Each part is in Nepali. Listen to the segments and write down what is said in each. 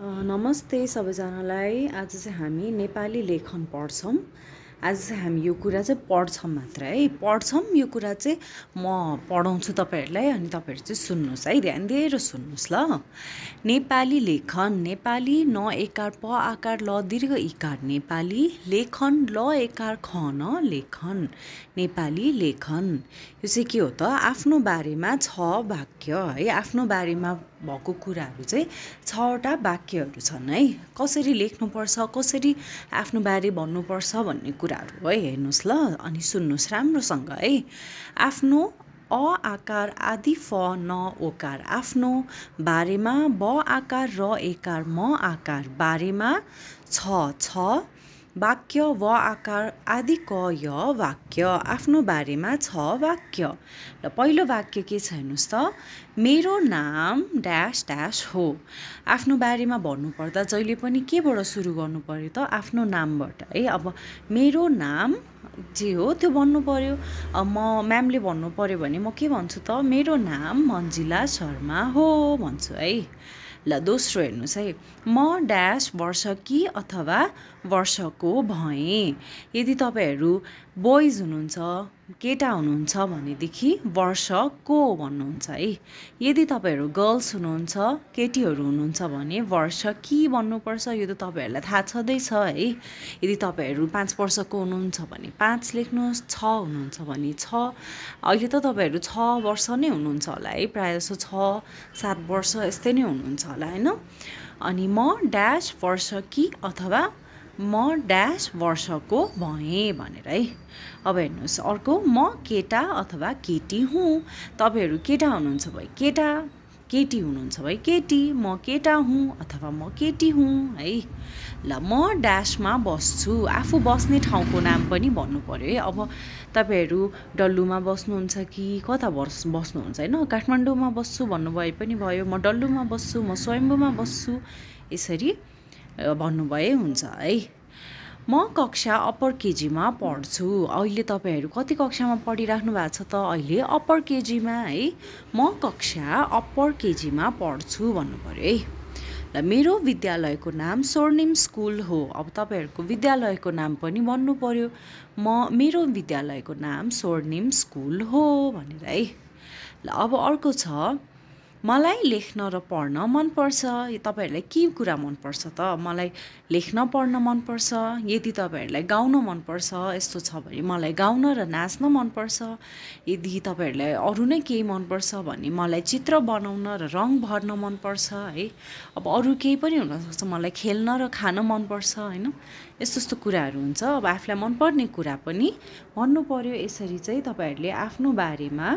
नमस्ते सबैजनालाई। आज चाहिँ हामी नेपाली लेखन पढ्छौँ। आज चाहिँ हामी यो कुरा चाहिँ पढ्छौँ मात्र है। पढ्छौँ यो कुरा चाहिँ म पढाउँछु तपाईँहरूलाई अनि तपाईँहरू चाहिँ सुन्नुहोस् है। ध्यान दिएर सुन्नुहोस् ल। नेपाली लेखन नेपाली न एकार प आकार ल दीर्घ इकार। नेपाली लेखन ल एकार ख न लेखन। नेपाली लेखन। यो चाहिँ के हो त? आफ्नो बारेमा छ वाक्य है। आफ्नो बारेमा भएको कुराहरू चाहिँ छवटा वाक्यहरू छन् है। कसरी लेख्नुपर्छ कसरी आफ्नो बारे भन्नुपर्छ भन्ने कुराहरू है हेर्नुहोस् ल अनि सुन्नुहोस् राम्रोसँग है। आफ्नो अ आकार आदि फ न ओकार आफ्नो बारेमा ब आकार र एकार म आकार बारेमा छ छ वाक्य व आकार आदि क य वाक्य आफ्नो बारेमा छ वाक्य। र पहिलो वाक्य के छ हेर्नुहोस् त? मेरो नाम ड्यास ड्यास हो। आफ्नो बारेमा भन्नुपर्दा जहिले पनि केबाट सुरु गर्नु पऱ्यो त आफ्नो नामबाट है? अब मेरो नाम जे हो त्यो भन्नु पऱ्यो म म्यामले भन्नु पऱ्यो भने म के भन्छु त? मेरो नाम मन्जिला शर्मा हो भन्छु है? ल दोस्रो हेर्नुहोस् है। म ड्यास वर्ष कि अथवा वर्षको भएँ। यदि तपाईँहरू बोइज हुनुहुन्छ केटा हुनुहुन्छ भनेदेखि वर्षको भन्नुहुन्छ है? यदि तपाईँहरू गर्ल्स हुनुहुन्छ केटीहरू हुनुहुन्छ भने वर्ष कि भन्नुपर्छ? यो त तपाईँहरूलाई थाहा छँदैछ है। यदि तपाईँहरू पाँच वर्षको हुनुहुन्छ भने पाँच लेख्नुहोस् छ हुनुहुन्छ भने छ। अहिले त तपाईँहरू छ वर्ष नै हुनुहुन्छ होला है। प्रायः जसो छ सात वर्ष यस्तै नै हुनुहुन्छ होला होइन? अनि म ड्यास वर्ष कि अथवा म ड्यास वर्षको भएँ भनेर है। अब हेर्नुहोस् अर्को म केटा अथवा केटी हुँ। तपाईँहरू केटा हुनुहुन्छ भाइ केटा केटी हुनुहुन्छ भाइ केटी म केटा हुँ अथवा म केटी हुँ है। ल म ड्यासमा बस्छु। आफू बस्ने ठाउँको नाम पनि भन्नु पऱ्यो है। अब तपाईँहरू डल्लुमा बस्नुहुन्छ कि कता बस् बस्नुहुन्छ होइन? काठमाडौँमा बस्छु भन्नुभए पनि भयो। म डल्लुमा बस्छु म स्वयम्भूमा बस्छु। यसरी भन्नुभए हुन्छ है। म कक्षा अप्पर केजीमा पढ्छु। अहिले तपाईँहरू कति कक्षामा पढिराख्नु भएको छ त? अहिले अप्पर केजीमा है? म कक्षा अप्पर केजीमा पढ्छु भन्नु पऱ्यो है? ल मेरो विद्यालयको नाम स्वर्णिम स्कुल हो। अब तपाईँहरूको विद्यालयको नाम पनि भन्नु पऱ्यो म मेरो विद्यालयको नाम स्वर्णिम स्कुल हो भनेर है? ल अब अर्को छ। मलाई लेख्न र पढ्न मनपर्छ। तपाईँहरूलाई के कुरा मनपर्छ त? मलाई लेख्न पढ्न मनपर्छ। यदि तपाईँहरूलाई गाउन मनपर्छ यस्तो छ भने मलाई गाउन र नाच्न मनपर्छ। यदि तपाईँहरूलाई अरू नै केही मनपर्छ भने मलाई चित्र बनाउन र रङ भर्न मनपर्छ है। अब अरू केही पनि हुनसक्छ मलाई खेल्न र खान मनपर्छ होइन। यस्तो यस्तो कुराहरू हुन्छ। अब आफूलाई मनपर्ने कुरा पनि भन्नु पऱ्यो यसरी चाहिँ तपाईँहरूले आफ्नो बारेमा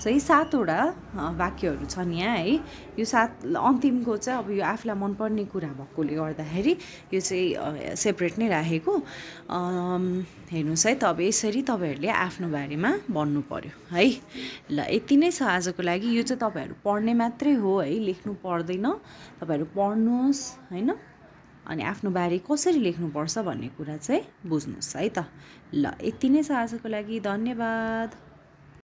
चाहिँ सातवटा वाक्यहरू छन् यहाँ है। यो सात अन्तिमको चाहिँ अब यो आफूलाई मनपर्ने कुरा भएकोले गर्दाखेरि यो चाहिँ सेपरेट नै राखेको। हेर्नुहोस् है त अब यसरी तपाईँहरूले आफ्नो बारेमा भन्नु पऱ्यो है। ल यति नै छ आजको लागि। यो चाहिँ तपाईँहरू पढ्ने मात्रै हो है। लेख्नु पर्दैन। तपाईँहरू पढ्नुहोस् होइन। अनि आफ्नो बारे कसरी लेख्नुपर्छ भन्ने कुरा चाहिँ बुझ्नुहोस् है त। ल यति नै छ आजको लागि। धन्यवाद।